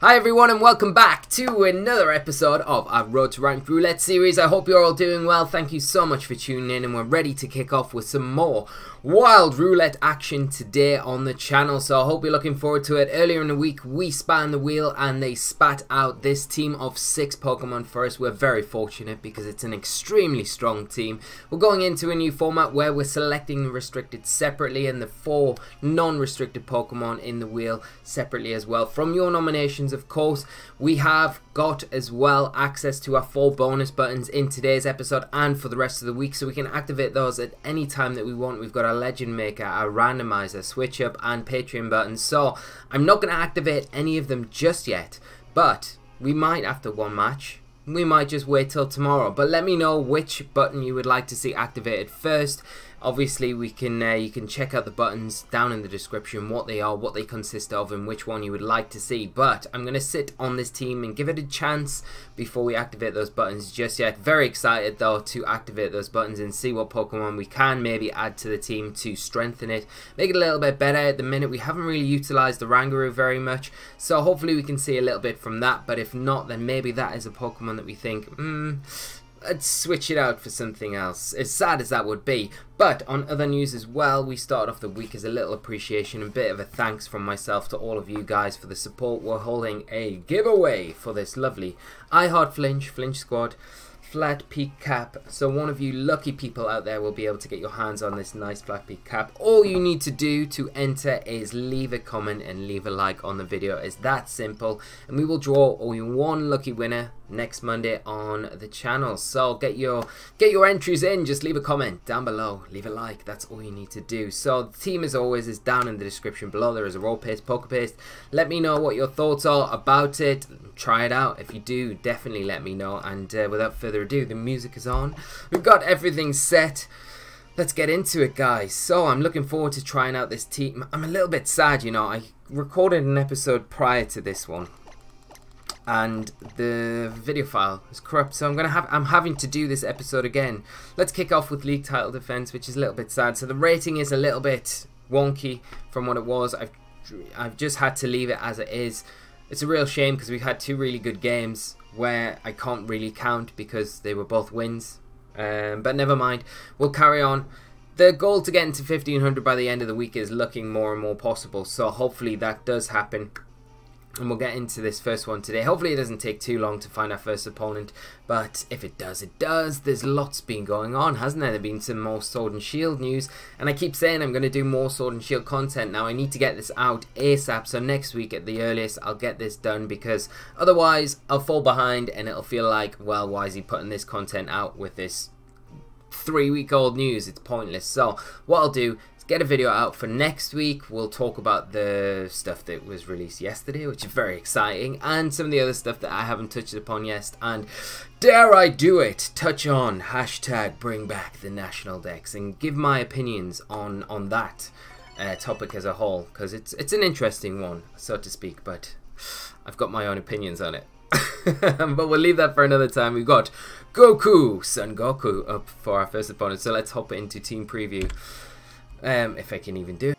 Hi everyone and welcome back to another episode of our Road to Rank Roulette series. I hope you're all doing well. Thank you so much for tuning in and we're ready to kick off with some more wild roulette action today on the channel. So I hope you're looking forward to it. Earlier in the week we span the wheel and they spat out this team of six Pokemon first. We're very fortunate because it's an extremely strong team. We're going into a new format where we're selecting the restricted separately and the four non-restricted Pokemon in the wheel separately as well. From your nominations of course. We have got as well access to our four bonus buttons in today's episode and for the rest of the week so we can activate those at any time that we want. We've got our legend maker, a randomizer, switch up and Patreon buttons. So I'm not going to activate any of them just yet, but we might after one match. We might just wait till tomorrow. But let me know which button you would like to see activated first obviously we can uh, you can check out the buttons down in the description what they are what they consist of and which one you would like to see. But I'm gonna sit on this team and give it a chance before we activate those buttons just yet. Very excited though to activate those buttons and see what Pokemon we can maybe add to the team to strengthen it make it a little bit better. At the minute we haven't really utilized the Oranguru very much so hopefully we can see a little bit from that. But if not then maybe that is a Pokemon that we think hmm Let's switch it out for something else, as sad as that would be. But on other news as well, we start off the week as a little appreciation and bit of a thanks from myself to all of you guys for the support. We're holding a giveaway for this lovely I Heart Flinch, Flinch Squad flat peak cap so one of you lucky people out there will be able to get your hands on this nice flat peak cap all you need to do to enter is leave a comment and leave a like on the video it's that simple and we will draw only one lucky winner next Monday on the channel so get your get your entries in just leave a comment down below leave a like that's all you need to do so the team as always is down in the description below there is a roll paste PokéPaste let me know what your thoughts are about it try it out if you do definitely let me know and uh, without further further ado, the music is on. We've got everything set. Let's get into it, guys. So, I'm looking forward to trying out this team. I'm a little bit sad, you know. I recorded an episode prior to this one. And the video file is corrupt, so I'm gonna have I'm having to do this episode again. Let's kick off with league title defense, which is a little bit sad. So the rating is a little bit wonky from what it was. I've I've just had to leave it as it is. It's a real shame because we've had two really good games where I can't really count because they were both wins. Um, but never mind, we'll carry on. The goal to get into 1500 by the end of the week is looking more and more possible, so hopefully that does happen and we'll get into this first one today. Hopefully it doesn't take too long to find our first opponent, but if it does, it does. There's lots been going on, hasn't there? There's been some more Sword and Shield news, and I keep saying I'm going to do more Sword and Shield content. Now I need to get this out ASAP, so next week at the earliest I'll get this done because otherwise I'll fall behind and it'll feel like, well, why is he putting this content out with this three week old news? It's pointless. So what I'll do get a video out for next week. We'll talk about the stuff that was released yesterday, which is very exciting, and some of the other stuff that I haven't touched upon yet. And dare I do it, touch on hashtag bring back the national Dex and give my opinions on on that uh, topic as a whole, because it's it's an interesting one, so to speak. But I've got my own opinions on it. but we'll leave that for another time. We've got Goku, Son Goku, up for our first opponent. So let's hop into team preview. Um, if I can even do it.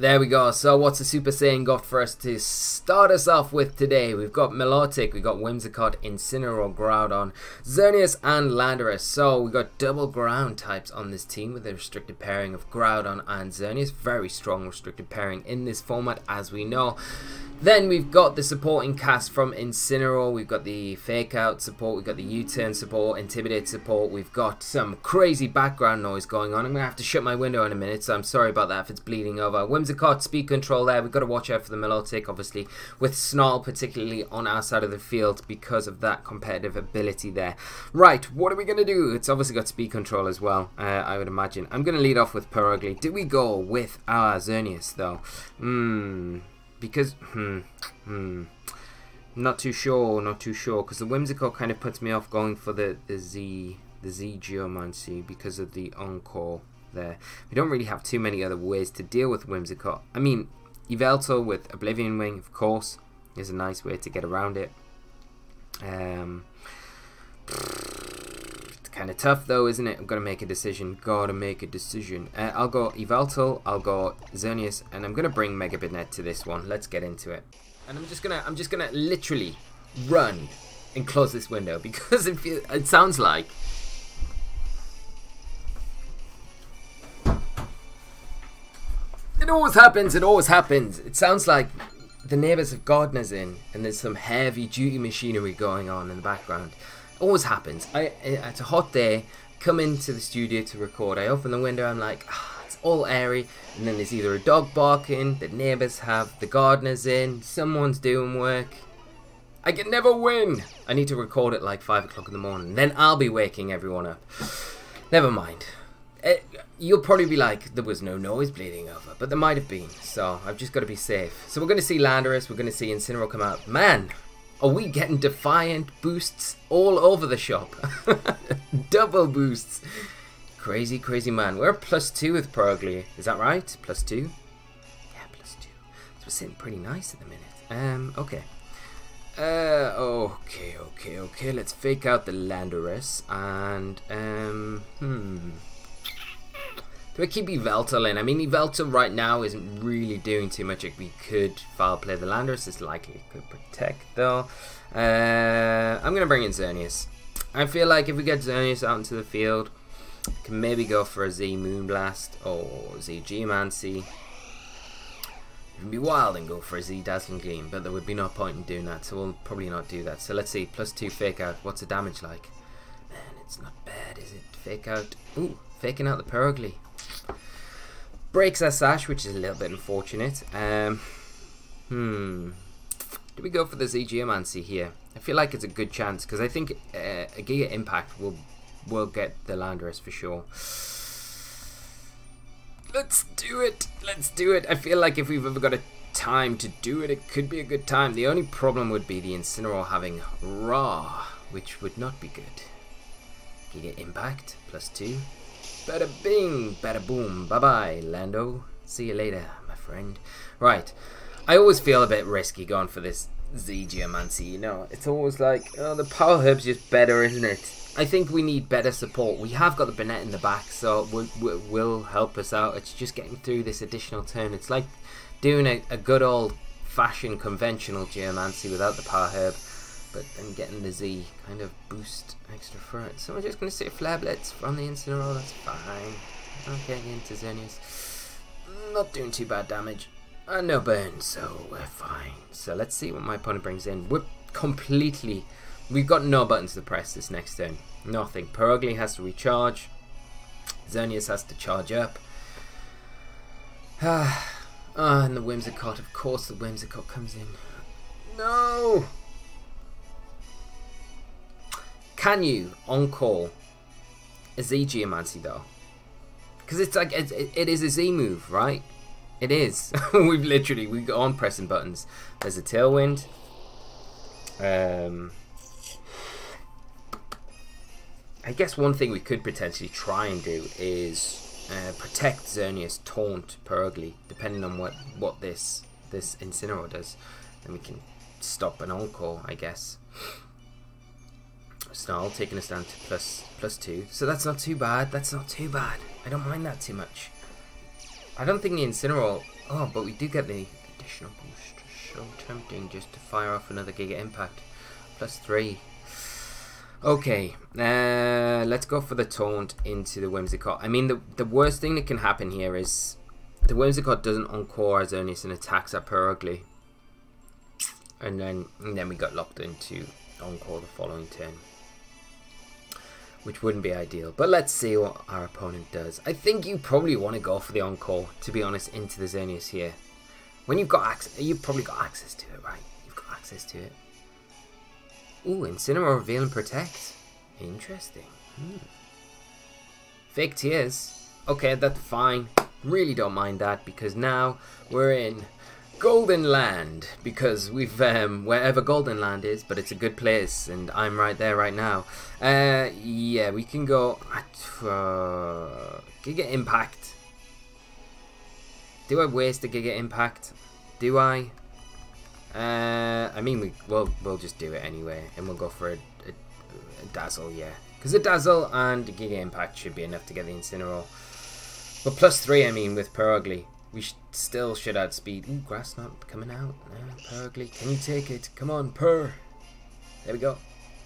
There we go. So what's the Super Saiyan got for us to start us off with today? We've got Milotic, we've got Whimsicott, Incineroar, Groudon, Xerneas and Landorus. So we've got double ground types on this team with a restricted pairing of Groudon and Xerneas. Very strong restricted pairing in this format as we know. Then we've got the supporting cast from Incineroar, we've got the Fake Out support, we've got the U-Turn support, Intimidate support, we've got some crazy background noise going on. I'm going to have to shut my window in a minute, so I'm sorry about that if it's bleeding over. Whimsicott, speed control there, we've got to watch out for the Milotic, obviously, with Snarl particularly on our side of the field because of that competitive ability there. Right, what are we going to do? It's obviously got speed control as well, uh, I would imagine. I'm going to lead off with Purugly. Do we go with our Xerneas, though? Hmm because hmm hmm not too sure not too sure because the Whimsicott kind of puts me off going for the the z the z geomancy because of the encore there we don't really have too many other ways to deal with Whimsicott. i mean Yveltal with oblivion wing of course is a nice way to get around it um Kind of tough though, isn't it? I'm gonna make a decision. Gotta make a decision. Uh, I'll go Yveltal, I'll go Xerneas, and I'm gonna bring Mega Banette to this one. Let's get into it. And I'm just gonna, I'm just gonna literally run and close this window because it, feel, it sounds like It always happens, it always happens. It sounds like the neighbours have gardeners in and there's some heavy duty machinery going on in the background. Always happens. I It's a hot day, come into the studio to record. I open the window, I'm like, ah, it's all airy. And then there's either a dog barking, the neighbours have the gardeners in, someone's doing work. I can never win. I need to record at like 5 o'clock in the morning. Then I'll be waking everyone up. Never mind. It, eh, you'll probably be like, there was no noise bleeding over, but there might have been, so I've just got to be safe. So we're going to see Landorus, we're going to see Incineroar come out. Man, are we getting Defiant boosts all over the shop? Double boosts. Crazy, crazy man. We're plus two with Purugly, is that right? Plus two? Yeah, plus two. So we're sitting pretty nice at the minute. Um, okay. Uh, okay, okay, okay. Let's fake out the Landorus and, um, hmm. Do I keep Yveltal in? I mean, Yveltal right now isn't really doing too much. We could foul play the Landorus. It's likely it could protect, though. Uh, I'm going to bring in Xerneas. I feel like if we get Xerneas out into the field, can maybe go for a Z Moonblast or Z Geomancy. It would be wild and go for a Z Dazzling Gleam, but there would be no point in doing that, so we'll probably not do that. So let's see, plus two Fake Out. What's the damage like? Man, it's not bad, is it? Fake Out. Ooh, faking out the Purugly breaks our sash, which is a little bit unfortunate. Um, hmm. Do we go for the Z Geomancy here? I feel like it's a good chance because I think uh, a Giga Impact will will get the Landorus for sure. Let's do it. Let's do it. I feel like if we've ever got a time to do it, it could be a good time. The only problem would be the Incineroar having Roar, which would not be good. Giga Impact plus two. Bada bing, bada boom. Bye bye, Lando. See you later, my friend. Right. I always feel a bit risky going for this Z Geomancy, you know. It's always like, oh, the Power Herb's just better, isn't it? I think we need better support. We have got the Banette in the back, so it will, will help us out. It's just getting through this additional turn. It's like doing a, a good old fashioned conventional Geomancy without the Power Herb but then getting the Z kind of boost extra for it. So we're just going to say Flare Blitz from the Incineroar, that's fine. Okay, into Xerneas. Not doing too bad damage. And no burn, so we're fine. So let's see what my opponent brings in. We're completely... We've got no buttons to press this next turn. Nothing. Purugly has to recharge. Xerneas has to charge up. Ah, and the Whimsicott. Of course the Whimsicott comes in. No! Can you Encore a Z Geomancy though? Because it's like it, it is a Z move, right? It is. We've literally we go on pressing buttons. There's a tailwind. Um, I guess one thing we could potentially try and do is uh, protect Xerneas taunt Purugly, depending on what what this this Incineroar does. Then we can stop an Encore, I guess. Snarl taking us down to plus plus two. So that's not too bad. That's not too bad. I don't mind that too much. I don't think the Incineroar... Oh, but we do get the additional boost. So tempting just to fire off another Giga Impact. Plus three. Okay, uh, let's go for the taunt into the Whimsicott. I mean, the, the worst thing that can happen here is the Whimsicott doesn't encore Xerneas and attacks at Purugly. And then, and then we got locked into encore the following turn which wouldn't be ideal. But let's see what our opponent does. I think you probably want to go for the encore, to be honest, into the Xerneas here. When you've got access, you've probably got access to it, right? You've got access to it. Ooh, Incineroar, Reveal and Protect. Interesting. Hmm. Fake Tears. Okay, that's fine. Really don't mind that because now we're in Golden Land because we've um, wherever Golden Land is, but it's a good place, and I'm right there right now. Uh, yeah, we can go at uh, Giga Impact. Do I waste a Giga Impact? Do I? Uh, I mean, we we'll we'll just do it anyway, and we'll go for a, a, a dazzle. Yeah, Because the Dazzle and Giga Impact should be enough to get the Incineroar. But plus 3, I mean, with Purugly. We sh still should add speed. Ooh, Grass Knot coming out. Uh, Purugly, can you take it? Come on, Purr. There we go.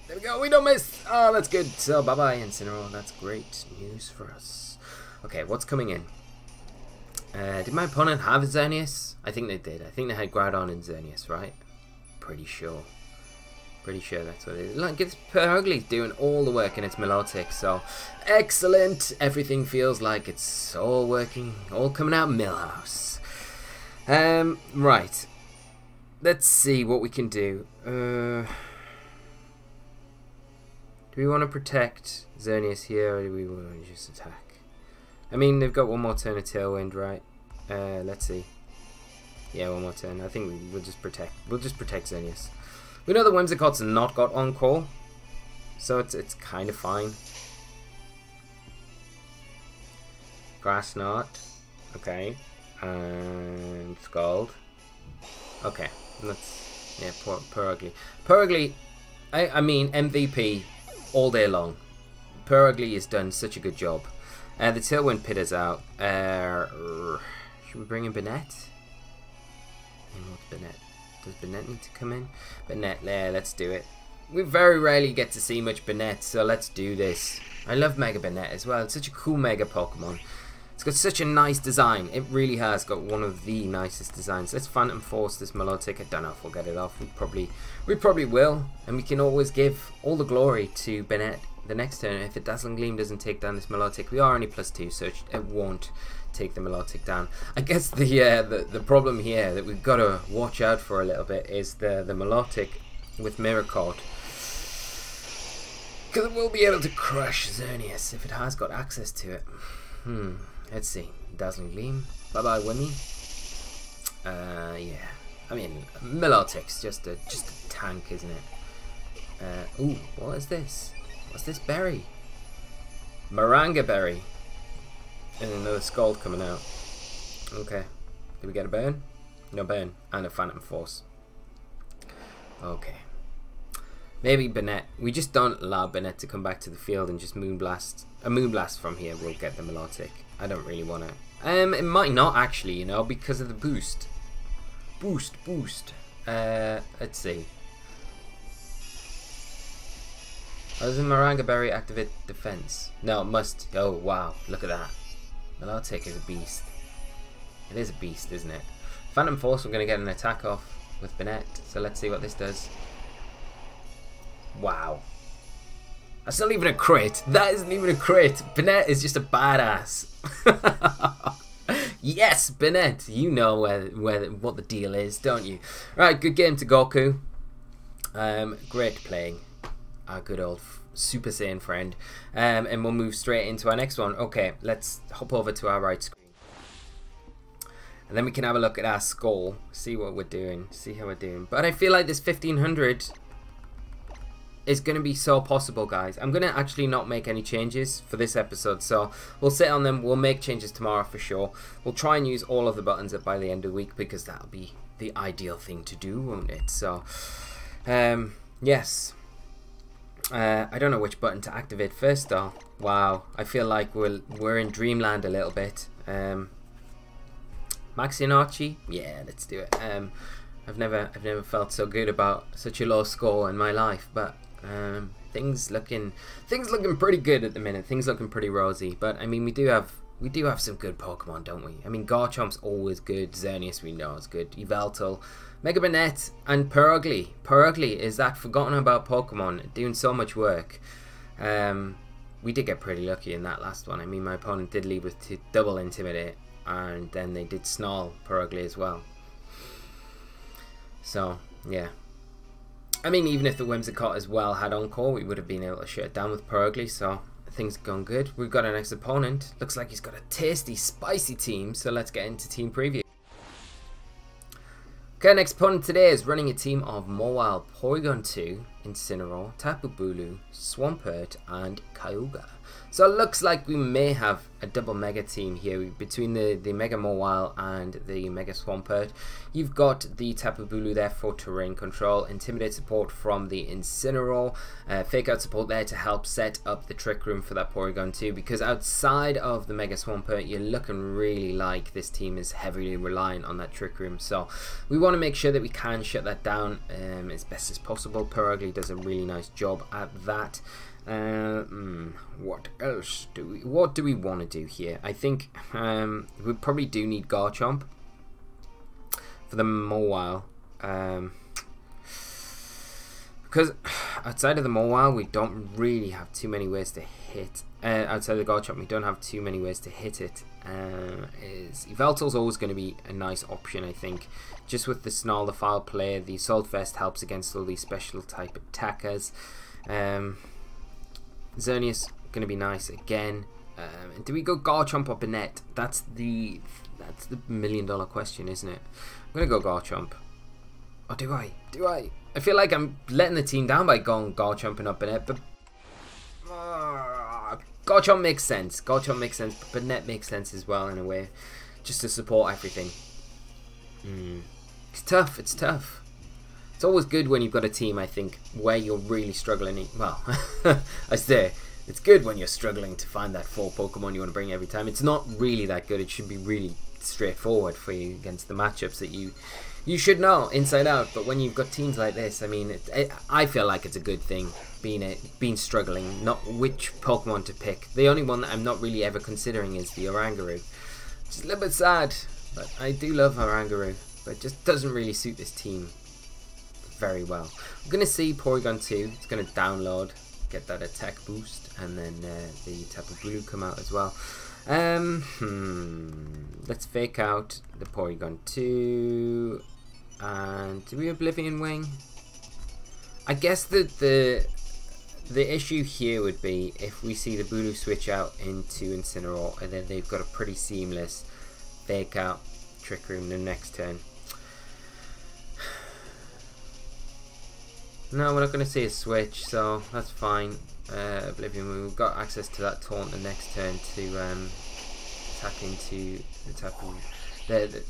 There we go. We don't miss. Oh, that's good. So, bye-bye, Incineroar. That's great news for us. Okay, what's coming in? Uh, did my opponent have Xerneas? I think they did. I think they had Groudon and Xerneas, right? Pretty sure. Pretty sure that's what it is. Like, it's Purugly's doing all the work and it's melodic, so excellent. Everything feels like it's all working, all coming out Millhouse. Um, right. Let's see what we can do. Uh... Do we want to protect Xerneas here, or do we want to just attack? I mean, they've got one more turn of Tailwind, right? Uh, let's see. Yeah, one more turn. I think we'll just protect. We'll just protect Xerneas. We know the Whimsicott's not got Encore, so it's it's kind of fine. Grass Knot, okay, and Scald. Okay, let's yeah, poor, Purugly. Purugly, I I mean MVP all day long. Purugly has done such a good job. Uh, the Tailwind Pit is out. Uh, should we bring in Banette? what's Banette? Does Banette need to come in? Banette, there, let's do it. We very rarely get to see much Banette, so let's do this. I love Mega Banette as well. It's such a cool Mega Pokemon. It's got such a nice design. It really has got one of the nicest designs. Let's Phantom Force this Milotic. I don't know if we'll get it off. We probably, we probably will. And we can always give all the glory to Banette the next turn. If it Dazzling Gleam doesn't take down this Milotic, we are only plus two, so it won't take the Milotic down. I guess the uh, the, the problem here that we've got to watch out for a little bit is the, the Milotic with Mirror Coat. Because it will be able to crush Xerneas if it has got access to it. Hmm. Let's see. Dazzling Gleam. Bye bye, Wimmy. Uh, yeah. I mean, Milotic's just a just a tank, isn't it? Uh, ooh, what is this? What's this berry? Maranga berry. And another Scald coming out. Okay. Did we get a burn? No burn. And a Phantom Force. Okay. Maybe Banette. We just don't allow Banette to come back to the field and just Moonblast. A Moonblast from here will get the Milotic. I don't really want to. Um, it might not actually, you know, because of the boost. Boost, boost. Uh, let's see. Does the Maranga Berry activate defense? No, it must. Oh, wow. Look at that. Milotic is a beast. It is a beast, isn't it? Phantom Force, we're going to get an attack off with Banette. So let's see what this does. Wow. That's not even a crit. That isn't even a crit. Banette is just a badass. yes, Banette. You know where, where what the deal is, don't you? Right, good game to Goku. Um, great playing. Our good old Super Saiyan friend. Um, and we'll move straight into our next one. Okay, let's hop over to our right screen. And then we can have a look at our skull. See what we're doing. See how we're doing. But I feel like this 1500 is going to be so possible, guys. I'm going to actually not make any changes for this episode, so we'll sit on them. We'll make changes tomorrow for sure. We'll try and use all of the buttons up by the end of the week because that'll be the ideal thing to do, won't it? So, um, yes. Uh, I don't know which button to activate first, though. Wow, I feel like we're we're in dreamland a little bit. Um, Archie, yeah, let's do it. Um, I've never I've never felt so good about such a low score in my life, but um, things looking things looking pretty good at the minute. Things looking pretty rosy. But I mean, we do have we do have some good Pokemon, don't we? I mean, Garchomp's always good. Xerneas we know is good. Yveltal, Mega Banette, and Purugly. Purugly is that forgotten about Pokemon doing so much work. Um, we did get pretty lucky in that last one. I mean, my opponent did lead with to double Intimidate, and then they did Snarl Purugly as well. So, yeah, I mean, even if the Whimsicott as well had Encore, we would have been able to shut it down with Purugly, so things have gone good. We've got our next opponent. Looks like he's got a tasty, spicy team, so let's get into team preview. Okay, next opponent today is running a team of Mawile Porygon 2, Incineroar, Tapu Bulu, Swampert, and Kyogre. So it looks like we may have a double Mega team here between the, the Mega Mawile and the Mega Swampert. You've got the Tapu Bulu there for terrain control, Intimidate support from the Incineroar, uh, Fake Out support there to help set up the Trick Room for that Porygon 2, because outside of the Mega Swampert, you're looking really like this team is heavily reliant on that Trick Room. So we want to make sure that we can shut that down um, as best as possible. Purugly does a really nice job at that. Uh, mm, what else do we? What do we want to do here? I think um, we probably do need Garchomp for the Mawile. Um, because outside of the Mawile, we don't really have too many ways to hit. Uh, outside of the Garchomp, we don't have too many ways to hit it. Uh, is Yveltal's always going to be a nice option, I think. Just with the Snarl, the Foul Play, the Assault Vest helps against all these special type attackers. Um, Xerneas going to be nice again. Um, do we go Garchomp or Banette? That's the that's the million dollar question, isn't it? I'm going to go Garchomp. Or do I? Do I? I feel like I'm letting the team down by going Garchomp and up Banette, but uh, Garchomp makes sense. Garchomp makes sense, but Banette makes sense as well in a way, just to support everything. Mm. It's tough. It's tough. It's always good when you've got a team, I think, where you're really struggling. Well, I say it's good when you're struggling to find that four Pokemon you want to bring every time. It's not really that good. It should be really straightforward for you against the matchups that you you should know inside out. But when you've got teams like this, I mean, it, it, I feel like it's a good thing being a, being struggling, not which Pokemon to pick. The only one that I'm not really ever considering is the Oranguru. It's a little bit sad, but I do love Oranguru, but it just doesn't really suit this team very well. I'm going to see Porygon 2. It's going to download, get that attack boost, and then uh, the Tapu Bulu come out as well. Um, hmm, let's fake out the Porygon 2. And do we Oblivion Wing? I guess that the the issue here would be if we see the Bulu switch out into Incineroar and then they've got a pretty seamless fake out Trick Room the next turn. No, we're not going to see a switch, so that's fine. Uh, Oblivion, we've got access to that taunt the next turn to um, attack into the Tapu, the, the,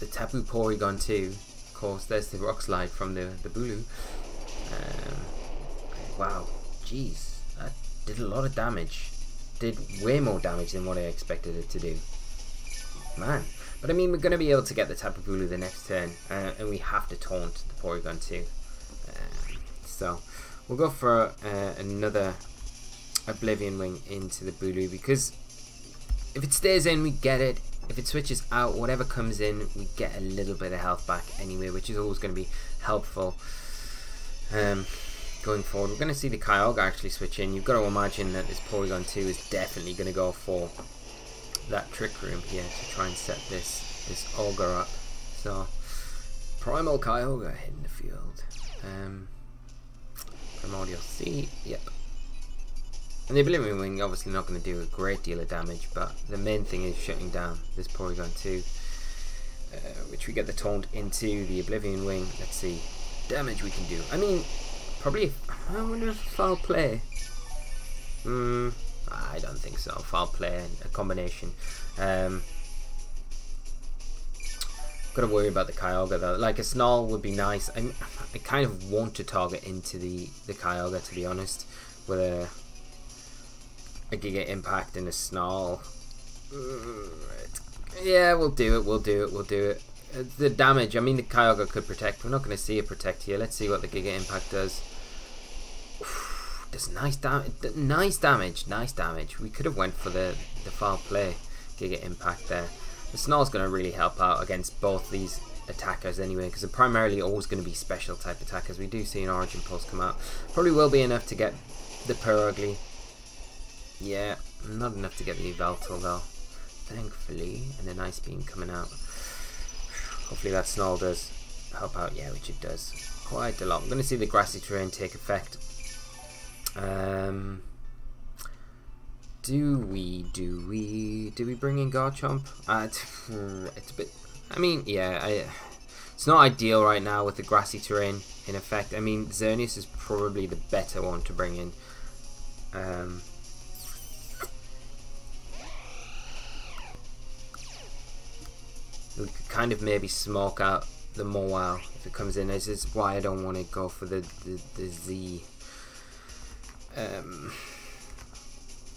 the Tapu Porygon 2. Course, there's the Rock Slide from the, the Bulu. Um, wow, jeez, that did a lot of damage. Did way more damage than what I expected it to do. Man. But I mean, we're going to be able to get the Tapu Bulu the next turn, uh, and we have to taunt the Porygon 2. So we'll go for uh, another Oblivion Wing into the Bulu because if it stays in, we get it. If it switches out, whatever comes in, we get a little bit of health back anyway, which is always going to be helpful um, going forward. We're going to see the Kyogre actually switch in. You've got to imagine that this Porygon 2 is definitely going to go for that Trick Room here to try and set this, this Ogre up. So, Primal Kyogre hitting the field. Um, Primordial Sea, yep. And the Oblivion Wing obviously not going to do a great deal of damage, but the main thing is shutting down this Porygon 2, uh, which we get the taunt into the Oblivion Wing. Let's see, damage we can do. I mean, probably, I wonder if foul play. Hmm, I don't think so. Foul play, a combination. Um, Got to worry about the Kyogre though. Like a Snarl would be nice. I, I kind of want to target into the the Kyogre to be honest, with a a Giga Impact and a Snarl. Yeah, we'll do it. We'll do it. We'll do it. Uh, the damage. I mean, the Kyogre could protect. We're not going to see it protect here. Let's see what the Giga Impact does. Does nice damage. Nice damage. Nice damage. We could have went for the the foul play Giga Impact there. The Snarl's going to really help out against both these attackers anyway, because they're primarily always going to be special type attackers. We do see an Origin Pulse come out. Probably will be enough to get the Purugly. Yeah, not enough to get the Yveltal though. Thankfully, and a Ice Beam coming out. Hopefully that Snarl does help out. Yeah, which it does. Quite a lot. I'm going to see the Grassy Terrain take effect. Um, do we, do we, do we bring in Garchomp? Uh, it's, it's a bit, I mean, yeah, I, It's not ideal right now with the grassy terrain in effect. I mean, Xerneas is probably the better one to bring in. Um, we could kind of maybe smoke out the Mawile if it comes in. This is why I don't want to go for the, the, the Z. Um,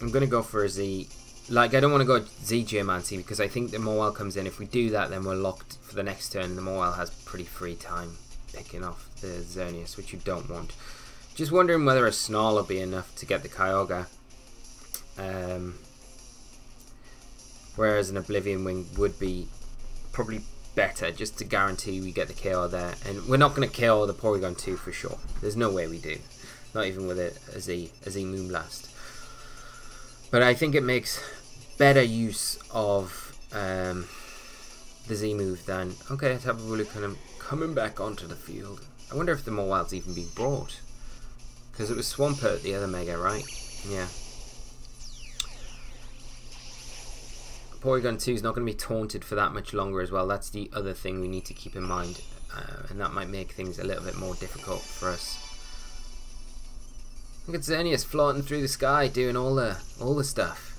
I'm going to go for a Z. Like, I don't want to go Z Geomancy because I think the Mawile comes in. If we do that, then we're locked for the next turn. The Mawile has pretty free time picking off the Xerneas, which you don't want. Just wondering whether a Snarl will be enough to get the Kyogre. Um, whereas an Oblivion Wing would be probably better just to guarantee we get the KO there. And we're not going to KO the Porygon 2 for sure. There's no way we do. Not even with Z Moonblast. But I think it makes better use of um, the Z move than... Okay, Tapu Bulu kind of coming back onto the field. I wonder if the Mawile's even being brought. Because it was Swampert, the other Mega, right? Yeah. Porygon 2 is not going to be taunted for that much longer as well. That's the other thing we need to keep in mind. Uh, and that might make things a little bit more difficult for us. Look at Xerneas floating through the sky doing all the all the stuff.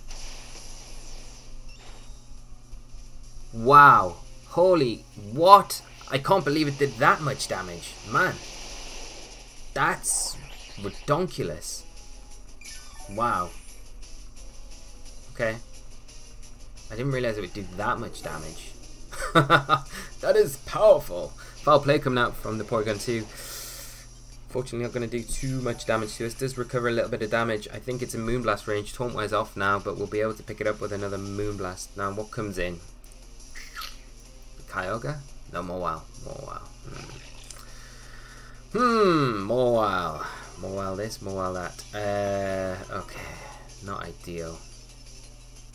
Wow. Holy what? I can't believe it did that much damage. Man. That's redonkulous. Wow. Okay. I didn't realize it would do that much damage. that is powerful. Foul play coming out from the Porygon 2. Fortunately not going to do too much damage to us. Does recover a little bit of damage. I think it's a Moonblast range. Taunt wears off now, but we'll be able to pick it up with another Moonblast. Now, what comes in? Kyogre? No, more Mawile. Mawile. Hmm. Hmm, Mawile. Mawile this, more Mawile that. Uh, okay. Not ideal.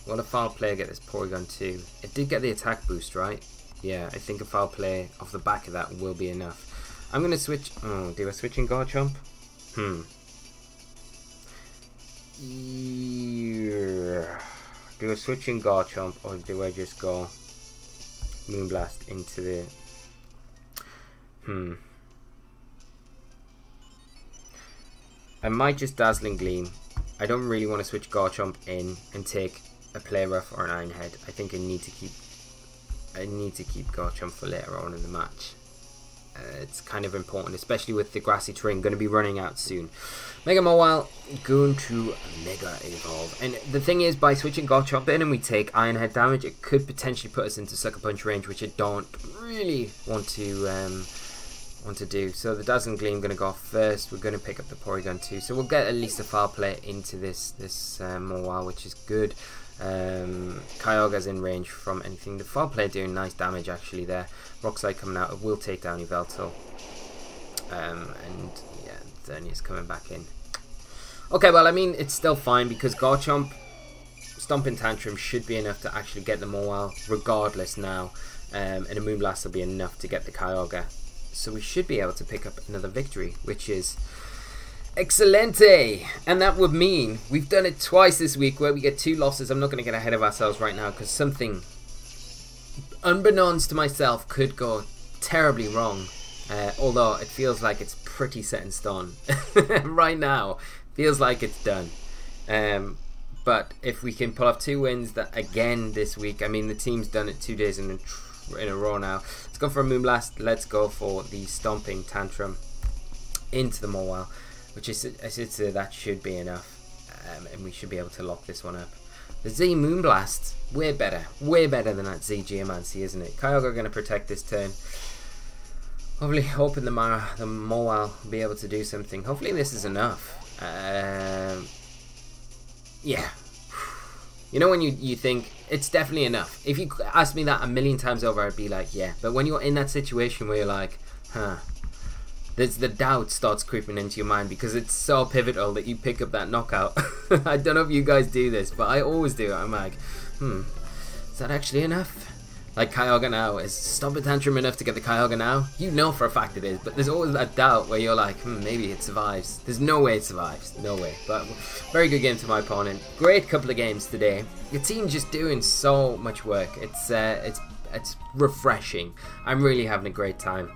Will a foul play get this Porygon 2? It did get the attack boost, right? Yeah, I think a foul play off the back of that will be enough. I'm going to switch... Oh, do I switch in Garchomp? Hmm. Yeah. Do I switch in Garchomp or do I just go Moonblast into the... Hmm. I might just Dazzling Gleam. I don't really want to switch Garchomp in and take a Play Rough or an Iron Head. I think I need to keep I need to keep Garchomp for later on in the match. Uh, it's kind of important, especially with the grassy terrain going to be running out soon. Mega Mawile going to Mega Evolve. And the thing is, by switching Garchomp in and we take Iron Head damage, it could potentially put us into Sucker Punch range, which I don't really want to um, want to do. So the Dazzling Gleam going to go off first. We're going to pick up the Porygon 2. So we'll get at least a foul play into this, this uh, Mawile, which is good. Um, Kyogre's in range from anything. The foul play doing nice damage actually there. Rock Slide coming out. Will take down Yveltal. Um, and yeah, Xerneas coming back in. Okay, well, I mean, it's still fine because Garchomp Stomping Tantrum should be enough to actually get the Mawile regardless now. Um, and a Moonblast will be enough to get the Kyogre. So we should be able to pick up another victory, which is Excelente! And that would mean we've done it twice this week where we get two losses. I'm not going to get ahead of ourselves right now because something, unbeknownst to myself, could go terribly wrong. Uh, although it feels like it's pretty set in stone right now. Feels like it's done. Um, but if we can pull off two wins that again this week, I mean the team's done it two days in a, in a row now. Let's go for a Moonblast. Let's go for the Stomping Tantrum into the Mawile which is that should be enough, um, and we should be able to lock this one up. The Z Moonblast, way better, way better than that Z Geomancy, isn't it? Kyogre going to protect this turn. Hopefully, hoping the Mara, the Mawile will be able to do something. Hopefully, this is enough. Um, yeah. You know when you, you think it's definitely enough. If you asked me that a million times over, I'd be like, yeah. But when you're in that situation where you're like, huh, there's the doubt starts creeping into your mind because it's so pivotal that you pick up that knockout. I don't know if you guys do this, but I always do. I'm like, hmm, is that actually enough? Like Kyogre now, is Stomping Tantrum enough to get the Kyogre now? You know for a fact it is, but there's always that doubt where you're like, hmm, maybe it survives. There's no way it survives. No way. But very good game to my opponent. Great couple of games today. Your team's just doing so much work. It's uh, it's it's refreshing. I'm really having a great time.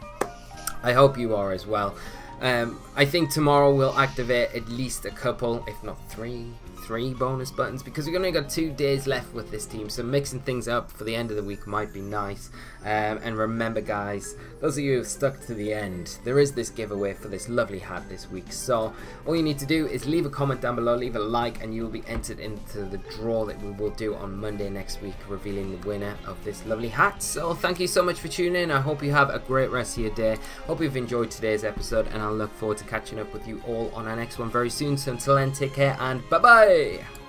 I hope you are as well. Um, I think tomorrow we'll activate at least a couple, if not three, three bonus buttons because we've only got two days left with this team so mixing things up for the end of the week might be nice. Um, and remember guys those of you who have stuck to the end there is this giveaway for this lovely hat this week. So all you need to do is leave a comment down below leave a like and you will be entered into the draw that we will do on Monday next week revealing the winner of this lovely hat. So thank you so much for tuning in. I hope you have a great rest of your day. Hope you've enjoyed today's episode and I'll look forward to catching up with you all on our next one very soon. So until then take care and bye bye